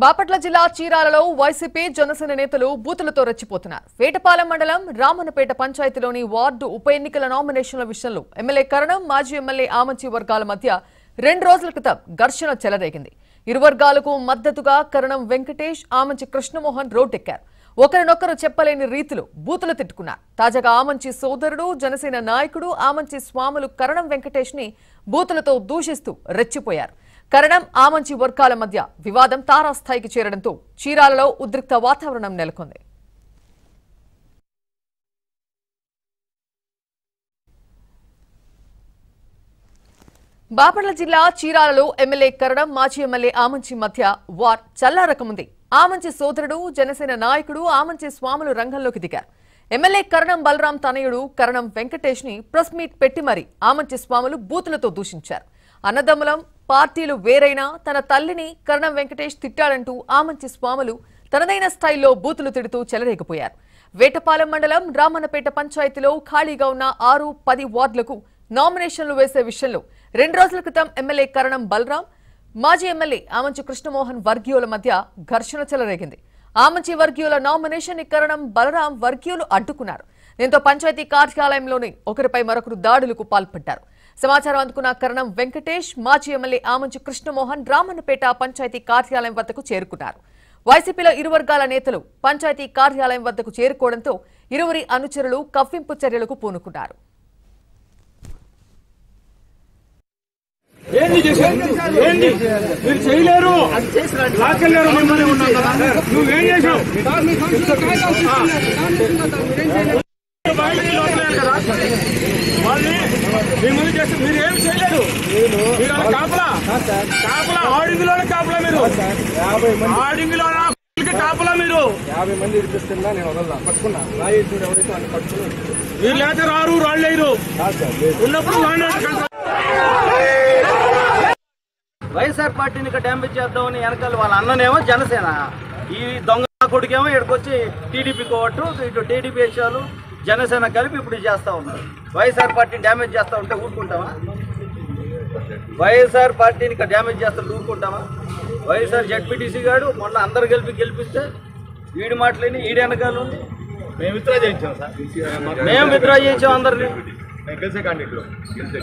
బాపట్ల జిల్లా చీరాలలో వైసీపీ జనసేన నేతలు బూతులతో రెచ్చిపోతున్నారు. వేటపాలెం మండలం రామన్నపేట పంచాయతీలోని వార్డు ఉప ఎన్నికల నామినేషన్ల విషయంలో ఎమ్మెల్యే కరణం మాజీ ఎమ్మెల్యే ఆమంచి వర్గాల మధ్య రెండు రోజుల క్రితం ఘర్షణ చెలరేగింది. ఇరు వర్గాలకు మద్దతుగా కరణం వెంకటేష్ ఆమంచి కృష్ణమోహన్ రోడ్డెక్కారు. ఒకరినొకరు చెప్పలేని రీతిలో బూతులు తిట్టుకున్నారు. తాజాగా ఆమంచి సోదరుడు జనసేన నాయకుడు ఆమంచి స్వాములు కరణం వెంకటేష్ని బూతులతో దూషిస్తూ రెచ్చిపోయారు. కరణం ఆమంచి వర్గాల మధ్య వివాదం తారాస్థాయికి చేరడంతో చీరాలలో ఉద్రిక్త వాతావరణం నెలకొంది. బాపట్ల జిల్లా చీరాలలో ఎమ్మెల్యే కరణం మాజీ ఎమ్మెల్యే ఆమంచి మధ్య వార్ చల్లారకముంది. ఆమంచి సోదరుడు జనసేన నాయకుడు ఆమంచి స్వాములు రంగంలోకి దిగారు. ఎమ్మెల్యే కరణం బలరాం తనయుడు కరణం వెంకటేష్ని ప్రెస్ మీట్ పెట్టి మరీ ఆమంచి స్వాములు బూతులతో దూషించారు. అన్నదమ్ములం పార్టీలు వేరైనా తన తల్లిని కరణం వెంకటేష్ తిట్టాడంటూ ఆమంచి స్వాములు తనదైన స్థాయిలో బూతులు తిడుతూ చెలరేగిపోయారు. వేటపాలెం మండలం రామన్నపేట పంచాయతీలో ఖాళీగా ఉన్న ఆరు పది వార్డులకు నామినేషన్లు వేసే విషయంలో రెండు రోజుల క్రితం ఎమ్మెల్యే కరణం బలరాం మాజీ ఎమ్మెల్యే ఆమంచి కృష్ణమోహన్ వర్గీయుల మధ్య ఘర్షణ చెలరేగింది. ఆమంచి వర్గీయుల నామినేషన్ కరణం బలరాం వర్గీయులు అడ్డుకున్నారు. దీంతో పంచాయతీ కార్యాలయంలోని ఒకరిపై మరొకరు దాడులకు పాల్పడ్డారు. సమాచారం అందుకున్న కరణం వెంకటేష్ మాజీ ఎమ్మెల్యే ఆమంచి కృష్ణమోహన్ రామన్నపేట పంచాయతీ కార్యాలయం వద్దకు చేరుకున్నారు వైసీపీలో ఇరు వర్గాల నేతలు పంచాయతీ కార్యాలయం వద్దకు చేరుకోవడంతో ఇరువురి అనుచరులు కవ్వింపు చర్యలకు పూనుకున్నారు ఏంది చేశారు ఏంది మీరు చేయలేరు లాకెళ్ళారు మిమ్మల్ని ఉన్నాం కదా నువ్వేం చేశావు మీరు ఏమి చేయలేరు మీరు అలా కాపలా? కాపలా? ఆడింగిలోనే కాపలా మీరు? ఆడింగిలోన కాపలా మీరు? యాభై మంది ఇరిపిస్తున్నా నేను వదలదా పట్టుకున్నా. నా ఎవరైతే వాళ్ళు పట్టుకుని మీరు లేకపోతే రారు రాళ్ళు లేరు. ఉన్నప్పుడు వైఎస్ఆర్ పార్టీని ఇక్కడ డ్యామేజ్ చేద్దామని వెనకాల వాళ్ళ అన్ననేమో జనసేన. ఈ దొంగ కొడుకేమో ఇక్కడికి వచ్చి టీడీపీ కోవట్టు ఇటు టీడీపీ వేసాలు జనసేన కలిపి ఇప్పుడు ఇది చేస్తా ఉన్నారు. వైఎస్ఆర్ పార్టీని డ్యామేజ్ చేస్తా ఉంటే ఊరుకుంటామా వైఎస్ఆర్ పార్టీని డ్యామేజ్ చేస్తే ఊరుకుంటామా వైఎస్ఆర్ జడ్పీటీసీ గారు మొన్న అందరు కలిపి గెలిపిస్తే వీడి మాటలేని ఈడి వెనకాల ఉంది. మేము విత్డ్రా చేయించాం సార్. మేము విత్డ్రా చేసాం అందరినీ. గెలిచే క్యాండిడేట్లో గెలిచే